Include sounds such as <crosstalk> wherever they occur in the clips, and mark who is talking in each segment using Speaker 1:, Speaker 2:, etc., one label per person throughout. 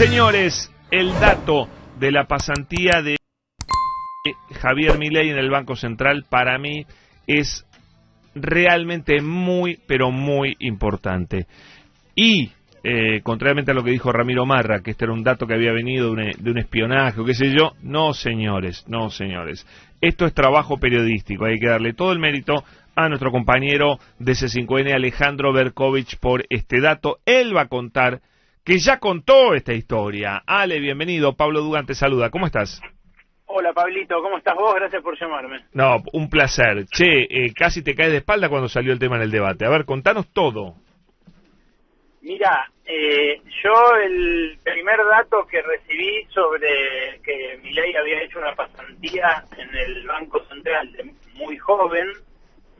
Speaker 1: Señores, el dato de la pasantía de Javier Milei en el Banco Central para mí es realmente muy, pero muy importante. Y, eh, contrariamente a lo que dijo Ramiro Marra, que este era un dato que había venido de un, de un espionaje o qué sé yo, no señores, no señores. Esto es trabajo periodístico, hay que darle todo el mérito a nuestro compañero de C5N, Alejandro Berkovich, por este dato. Él va a contar que ya contó esta historia. Ale, bienvenido. Pablo Dugan te saluda. ¿Cómo estás?
Speaker 2: Hola Pablito, ¿cómo estás vos? Gracias por llamarme.
Speaker 1: No, un placer. Che, eh, casi te caes de espalda cuando salió el tema en el debate. A ver, contanos todo.
Speaker 2: Mira, eh, yo el primer dato que recibí sobre que Milei había hecho una pasantía en el Banco Central de muy joven,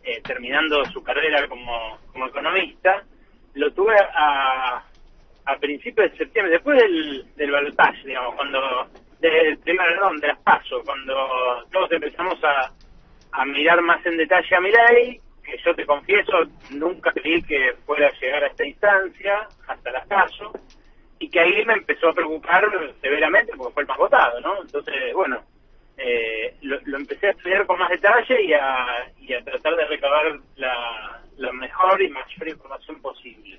Speaker 2: eh, terminando su carrera como, como economista, lo tuve a, a principios de septiembre, después del, del balotaje, digamos, cuando, del primer, perdón, de las PASO, cuando todos empezamos a, a mirar más en detalle a Milei, que yo te confieso, nunca creí que fuera a llegar a esta instancia, hasta las PASO, y que ahí me empezó a preocupar severamente porque fue el más votado, ¿no? Entonces, bueno, eh, lo, lo, empecé a estudiar con más detalle y a, y a tratar de recabar la, la mejor y mayor información posible.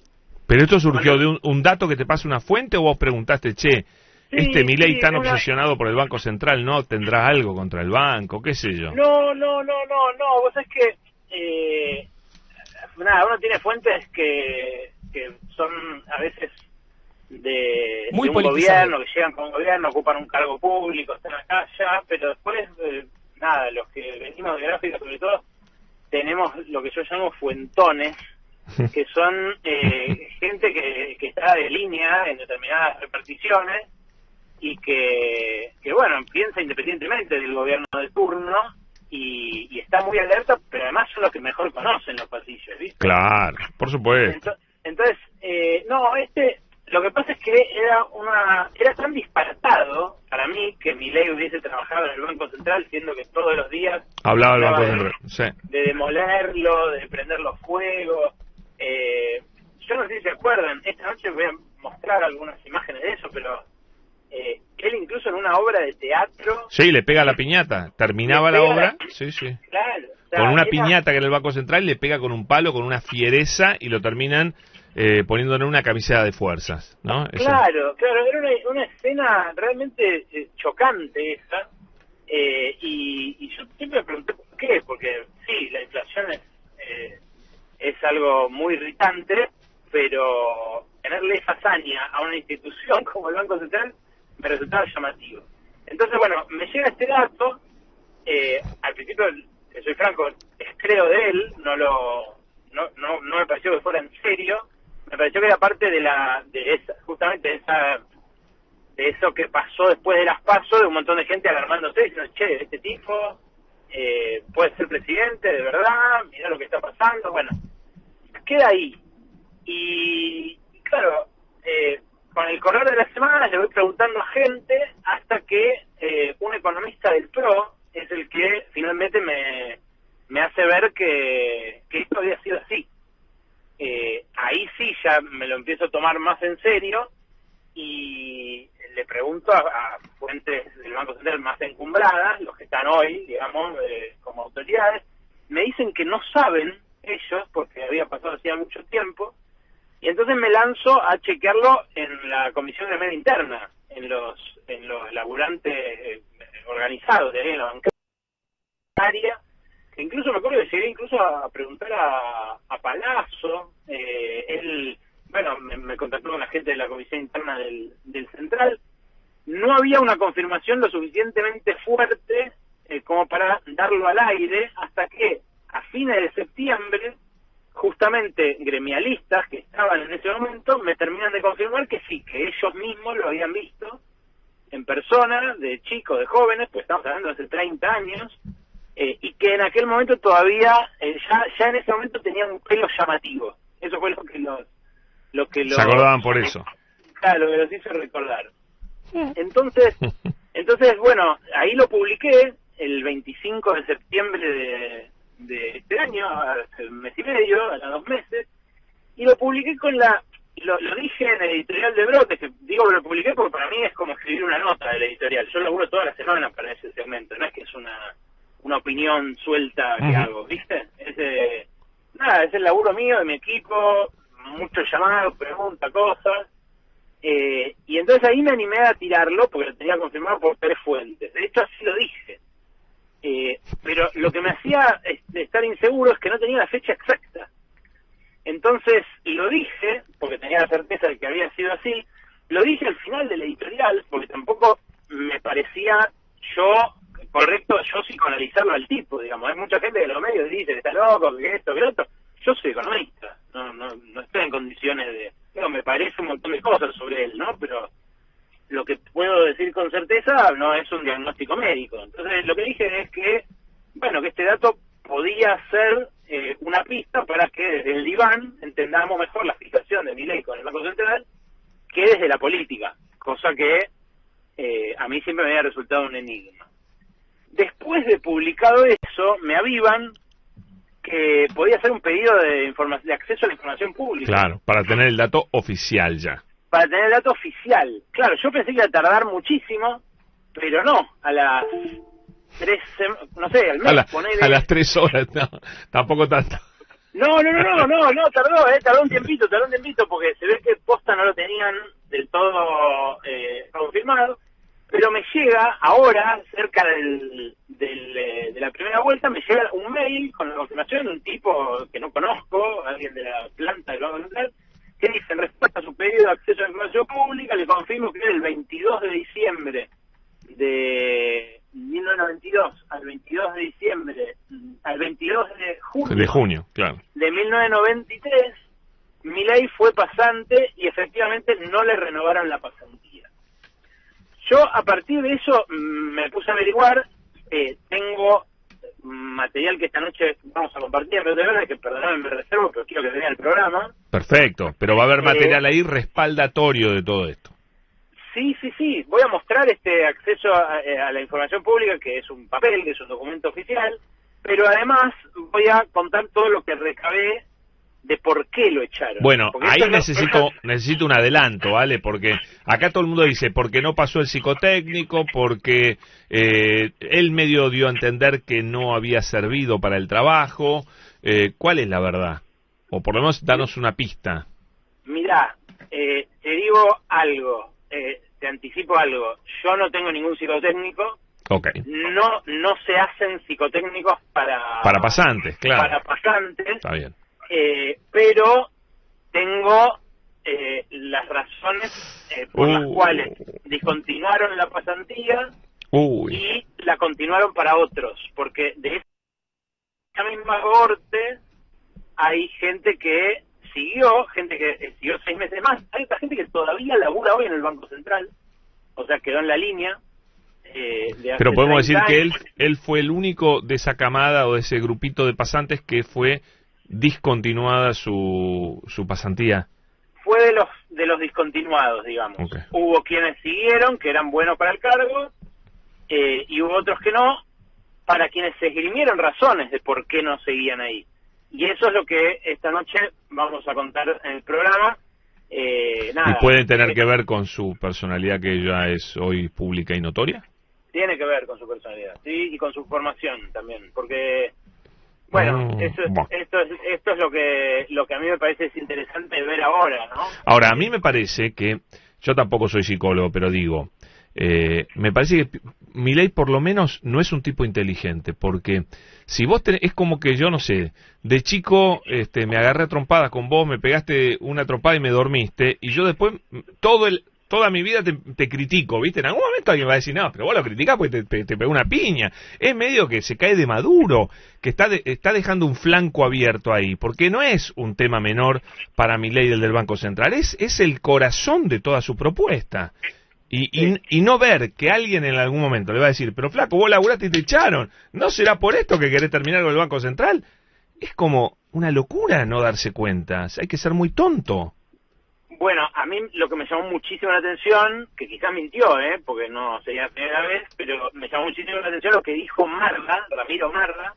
Speaker 1: ¿Pero esto surgió de un, un, dato que te pasa una fuente o vos preguntaste, che, sí, este Milei sí, tan una... obsesionado por el Banco Central no tendrá algo contra el banco, qué sé yo?
Speaker 2: No, no, no, no, no, vos sabés que, eh, nada, uno tiene fuentes que, que son a veces de,
Speaker 1: Muy
Speaker 2: de un gobierno, que llegan con un gobierno, ocupan un cargo público, están acá ya, pero después, eh, nada, los que venimos de gráfica sobre todo, tenemos lo que yo llamo fuentones, <laughs> que son eh, gente que, que está de línea en determinadas reparticiones y que, que, bueno, piensa independientemente del gobierno de turno y, y, está muy alerta, pero además son los que mejor conocen los pasillos, ¿viste?
Speaker 1: Claro, por supuesto.
Speaker 2: Entonces, entonces eh, no, este, lo que pasa es que era una era tan disparatado para mí que mi ley hubiese trabajado en el Banco Central, siendo que todos los días
Speaker 1: hablaba del Banco Central, sí.
Speaker 2: de demolerlo, de prenderlo fuego. Eh, yo no sé si se acuerdan, esta noche voy a mostrar algunas imágenes de eso, pero eh, él incluso en una obra de teatro...
Speaker 1: Sí, le pega la piñata, terminaba la obra, la... sí, sí.
Speaker 2: Claro.
Speaker 1: O sea, con una era... piñata que era el Banco Central, le pega con un palo, con una fiereza y lo terminan eh, poniéndole una camiseta de fuerzas, ¿no?
Speaker 2: Claro, claro, era una, una escena realmente eh, chocante esa, eh, y, y, yo siempre me pregunté por qué, porque sí, la inflación es, eh, es algo muy irritante, pero tenerle esa hazaña a una institución <laughs> como el Banco Central me resultaba llamativo. Entonces, bueno, me llega este dato, eh, al principio, soy franco, creo de él, no lo no, no, no me pareció que fuera en serio, me pareció que era parte de la de esa, justamente de esa de eso que pasó después de las pasos de un montón de gente alarmándose diciendo che este tipo eh, puede ser presidente de verdad mira lo que está pasando bueno queda ahí. Y, claro eh, con el correr de las semanas le voy preguntando a gente hasta que eh, un economista del PRO es el que finalmente me, me hace ver que, que esto había sido así. Eh, ahí sí ya me lo empiezo a tomar más en serio y le pregunto a, a fuentes del Banco Central más encumbradas, los que están hoy, digamos, eh, como autoridades, me dicen que no saben ellos, porque había pasado hacía mucho tiempo, y entonces a chequearlo en la Comisión de Media Interna, en los en los laburantes eh, organizados de la bancaria, incluso me acuerdo que llegué incluso a preguntar a, a Palazzo, eh, él, bueno, me, me, contactó con la gente de la comisión interna del, del central, no había una confirmación lo suficientemente fuerte eh, como para darlo al aire hasta que a fines de septiembre justamente gremialistas que estaban en ese momento me terminan de confirmar que sí, que ellos mismos lo habían visto en persona, de chicos, de jóvenes, pues estamos hablando de hace 30 años, eh, y que en aquel momento todavía, eh, ya, ya en ese momento tenían un pelo llamativo. Eso fue lo que los... Lo que los
Speaker 1: Se acordaban por eso.
Speaker 2: Claro, lo que los hizo recordar. Entonces, <laughs> entonces bueno, ahí lo publiqué el 25 de septiembre de, de este año, hace un mes y medio, a dos meses, y lo publiqué con la lo, lo, dije en el editorial de Brote, que digo que lo publiqué porque para mí es como escribir una nota del editorial. Yo laburo toda la semana para ese segmento, no es que es una, una opinión suelta que hago, ¿viste? Es, eh, nada, es el laburo mío, de mi equipo, muchos llamados, preguntas, cosas. Eh, y entonces ahí me animé a tirarlo porque lo tenía confirmado por tres fuentes. De hecho, así lo dije. Eh, pero lo que me hacía este, estar inseguro es que no tenía la fecha exacta. Entonces lo dije, porque tenía la certeza de que había sido así, lo dije al final del editorial, porque tampoco me parecía yo correcto yo psicoanalizarlo al tipo, digamos. Hay mucha gente de los medios dice que está loco, que esto, que otro. Yo soy economista, no, no, no estoy en condiciones de... Digo, me parece un montón de cosas sobre él, ¿no? Pero lo que puedo decir con certeza no es un diagnóstico médico. Entonces lo que dije es que, bueno, que este dato podía ser eh, una pista para que desde el diván entendamos mejor la fijación de mi ley con el Banco Central que desde la política, cosa que eh, a mí siempre me había resultado un enigma. Después de publicado eso, me avivan que podía ser un pedido de, de acceso a la información pública.
Speaker 1: Claro, para tener el dato oficial ya
Speaker 2: para tener el dato oficial. Claro, yo pensé que iba a tardar muchísimo, pero no, a las tres, no sé, al mes,
Speaker 1: a, las tres horas, no, tampoco tanto.
Speaker 2: No, no, no, no, no, no, tardó, eh, tardó un tiempito, tardó un tiempito, porque se ve que posta no lo tenían del todo eh, confirmado, pero me llega ahora, cerca del, del eh, de la primera vuelta, me llega un mail con la confirmación de un tipo que no conozco, alguien de la planta del Banco Central, que dice, en respuesta a su pedido de acceso a la información pública, le confirmo que el 22 de diciembre de 1992 al 22 de diciembre, al 22 de junio,
Speaker 1: claro.
Speaker 2: De 1993, mi ley fue pasante y efectivamente no le renovaron la pasantía. Yo a partir de eso mm, me puse a averiguar, eh, tengo material que esta noche vamos a compartir, pero de verdad que perdóname, me reservo, pero quiero que vea el programa.
Speaker 1: Perfecto, pero va a haber eh, material ahí respaldatorio de todo esto.
Speaker 2: Sí, sí, sí, voy a mostrar este acceso eh, a, la información pública, que es un papel, que es un documento oficial, pero además voy a contar todo lo que recabé de por qué lo echaron.
Speaker 1: Bueno, ahí necesito necesito un adelanto, ¿vale? Porque acá todo el mundo dice, porque no pasó el psicotécnico, porque eh, él medio dio a entender que no había servido para el trabajo. Eh, ¿Cuál es la verdad? O por lo menos danos una pista.
Speaker 2: Mirá, eh, te digo algo, eh, te anticipo algo. Yo no tengo ningún psicotécnico.
Speaker 1: Okay.
Speaker 2: No, no se hacen psicotécnicos para...
Speaker 1: Para pasantes, claro.
Speaker 2: Para pasantes.
Speaker 1: Está bien
Speaker 2: eh, pero tengo eh, las razones eh, por las uh. cuales discontinuaron la pasantía y la continuaron para otros, porque de esa misma corte hay gente que siguió, gente que siguió seis meses más, hay otra gente que todavía labura hoy en el Banco Central, o sea, quedó en la línea.
Speaker 1: Pero podemos decir que él, él fue el único de esa camada o de ese grupito de pasantes que fue discontinuada su, su pasantía?
Speaker 2: Fue de los de los discontinuados, digamos. Hubo quienes siguieron, que eran buenos para el cargo, eh, y hubo otros que no, para quienes se esgrimieron razones de por qué no seguían ahí. Y eso es lo que esta noche vamos a contar en el programa. Eh, nada,
Speaker 1: ¿Y puede tener que ver con su personalidad que ya es hoy pública y notoria?
Speaker 2: Tiene que ver con su personalidad, sí, y con su formación también, porque bueno, eso, esto, es, esto es lo que, lo que a mí me parece es interesante ver ahora, ¿no?
Speaker 1: Ahora, a mí me parece que, yo tampoco soy psicólogo, pero digo, eh, me parece que ley por lo menos no es un tipo inteligente, porque si vos tenés, es como que yo no sé, de chico este, me agarré a trompada con vos, me pegaste una trompada y me dormiste, y yo después todo el toda mi vida te, critico, ¿viste? En algún momento alguien va a decir, no, pero vos lo criticás porque te, te, pegó una piña. Es medio que se cae de maduro, que está, está dejando un flanco abierto ahí, porque no es un tema menor para mi ley del, del Banco Central, es, es el corazón de toda su propuesta. Y, y, no ver que alguien en algún momento le va a decir, pero flaco, vos laburaste y te echaron, ¿no será por esto que querés terminar con el Banco Central? Es como una locura no darse cuenta, hay que ser muy tonto.
Speaker 2: Bueno, a mí lo que me llamó muchísimo la atención, que quizás mintió, ¿eh? porque no sería la primera vez, pero me llamó muchísimo la atención lo que dijo Marra, Ramiro Marra,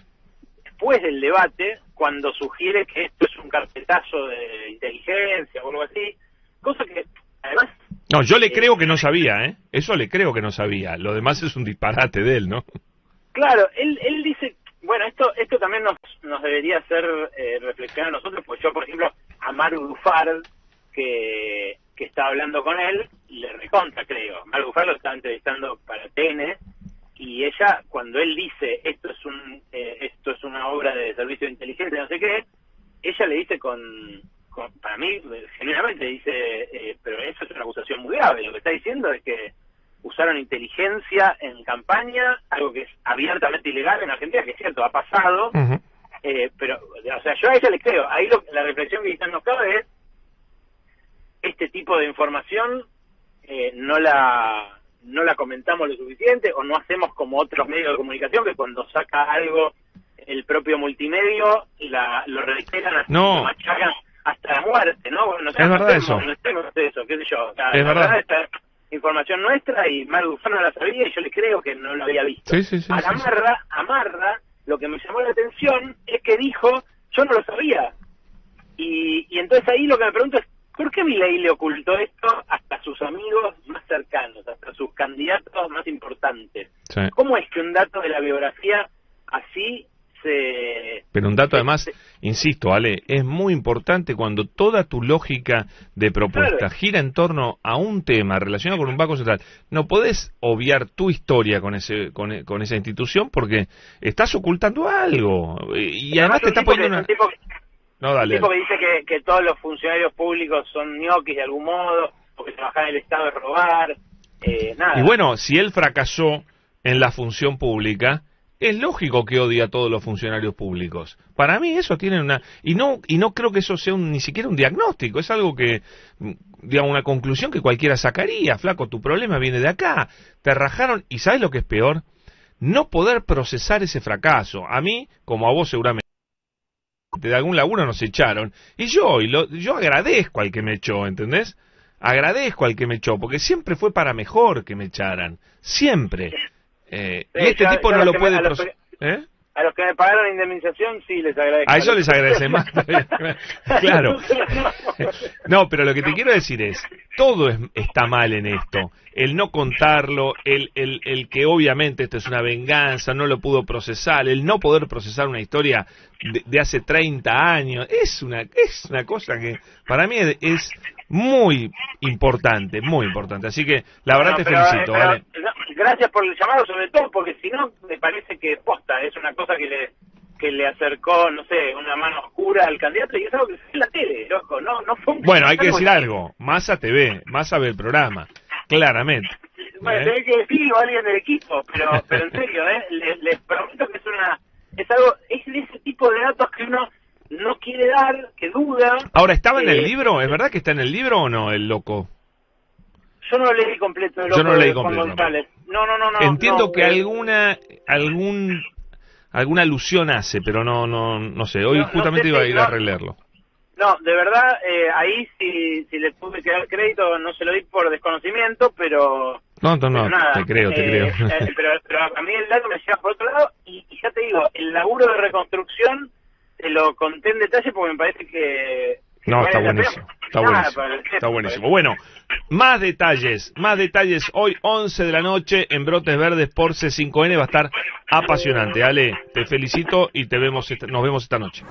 Speaker 2: después del debate, cuando sugiere que esto es un carpetazo de inteligencia o algo así, cosa que además...
Speaker 1: No, yo le creo que no sabía, ¿eh? Eso le creo que no sabía. Lo demás es un disparate de él, ¿no?
Speaker 2: Claro, él, él dice, bueno, esto esto también nos, nos debería hacer eh, reflexionar a nosotros, pues yo, por ejemplo, a Maru Dufar, que, que está hablando con él, le recontra, creo. Maru Dufar lo está entrevistando para TN, y ella, cuando él dice, esto es un eh, esto es una obra de servicio de inteligencia, no sé qué, ella le dice con, para mí, genuinamente dice, eh, pero eso es una acusación muy grave. Lo que está diciendo es que usaron inteligencia en campaña, algo que es abiertamente ilegal en Argentina, que es cierto, ha pasado, eh, pero, o sea, yo a ella le creo. Ahí la reflexión que quizás nos cabe es, este tipo de información eh, no la no la comentamos lo suficiente o no hacemos como otros medios de comunicación que cuando saca algo el propio multimedio la, lo reiteran,
Speaker 1: no.
Speaker 2: lo machacan hasta la muerte, ¿no? no
Speaker 1: es verdad eso.
Speaker 2: No eso, qué sé yo.
Speaker 1: es verdad.
Speaker 2: Esta información nuestra y Mar no la sabía y yo le creo que no lo había visto.
Speaker 1: Sí, sí, sí,
Speaker 2: a Amarra, Amarra, lo que me llamó la atención es que dijo, yo no lo sabía. Y, y entonces ahí lo que me pregunto es, ¿por qué Milei le ocultó esto hasta sus amigos más cercanos, hasta sus candidatos más importantes? ¿Cómo es que un dato de la biografía así
Speaker 1: pero un dato además, insisto, Ale, es muy importante cuando toda tu lógica de propuesta gira en torno a un tema relacionado con un banco central. No podés obviar tu historia con ese con, esa institución porque estás ocultando algo. Y, además te está poniendo una...
Speaker 2: no, dale. tipo que dice que, todos los funcionarios públicos son ñoquis de algún modo, porque trabajar en el Estado es robar, eh, nada.
Speaker 1: Y bueno, si él fracasó en la función pública, es lógico que odie a todos los funcionarios públicos. Para mí eso tiene una... Y no, y no creo que eso sea ni siquiera un diagnóstico, es algo que, digamos, una conclusión que cualquiera sacaría. Flaco, tu problema viene de acá. Te rajaron y ¿sabes lo que es peor? No poder procesar ese fracaso. A mí, como a vos seguramente, de algún laburo nos echaron. Y yo, y lo, yo agradezco al que me echó, ¿entendés? Agradezco al que me echó, porque siempre fue para mejor que me echaran. Siempre. Eh, y este tipo no lo puede...
Speaker 2: ¿Eh? A los que me pagaron indemnización sí les agradezco.
Speaker 1: A eso les agradece más. <laughs> claro. No, pero lo que te quiero decir es, todo está mal en esto. El no contarlo, el, el, el que obviamente esto es una venganza, no lo pudo procesar, el no poder procesar una historia de, hace 30 años, es una, es una cosa que para mí es, muy importante, muy importante. Así que la verdad te felicito. ¿vale?
Speaker 2: gracias por el llamado, sobre todo porque si no, me parece que posta, es una cosa que le que le acercó, no sé, una mano oscura al candidato y es algo que se ve en la tele, loco, no, no fue
Speaker 1: Bueno, hay que decir algo, Massa TV, Massa ve el programa, claramente.
Speaker 2: Bueno, ¿eh? que decir o alguien del equipo, pero, pero en serio, ¿eh? les, prometo que es una, es algo, es ese tipo de datos que uno no quiere dar, que duda.
Speaker 1: Ahora, ¿estaba en el eh, libro? ¿Es verdad que está en el libro o no, el loco?
Speaker 2: Yo no lo leí completo. El loco
Speaker 1: Yo no lo leí completo.
Speaker 2: No, no, no, no.
Speaker 1: Entiendo que eh, alguna, algún, alguna alusión hace, pero no, no, no sé. Hoy justamente iba a ir a releerlo.
Speaker 2: No, de verdad, eh, ahí si, si le pude quedar crédito, no se lo di por desconocimiento, pero...
Speaker 1: No, no, no, te creo, te creo.
Speaker 2: pero, pero, a mí el dato me lleva por otro lado, y, y ya te digo, el laburo de reconstrucción te lo conté en detalle porque me parece que...
Speaker 1: No, está buenísimo. Está buenísimo. Está buenísimo. Bueno, más detalles, más detalles hoy 11 de la noche en Brotes Verdes por C5N va a estar apasionante. Ale, te felicito y te vemos nos vemos esta noche.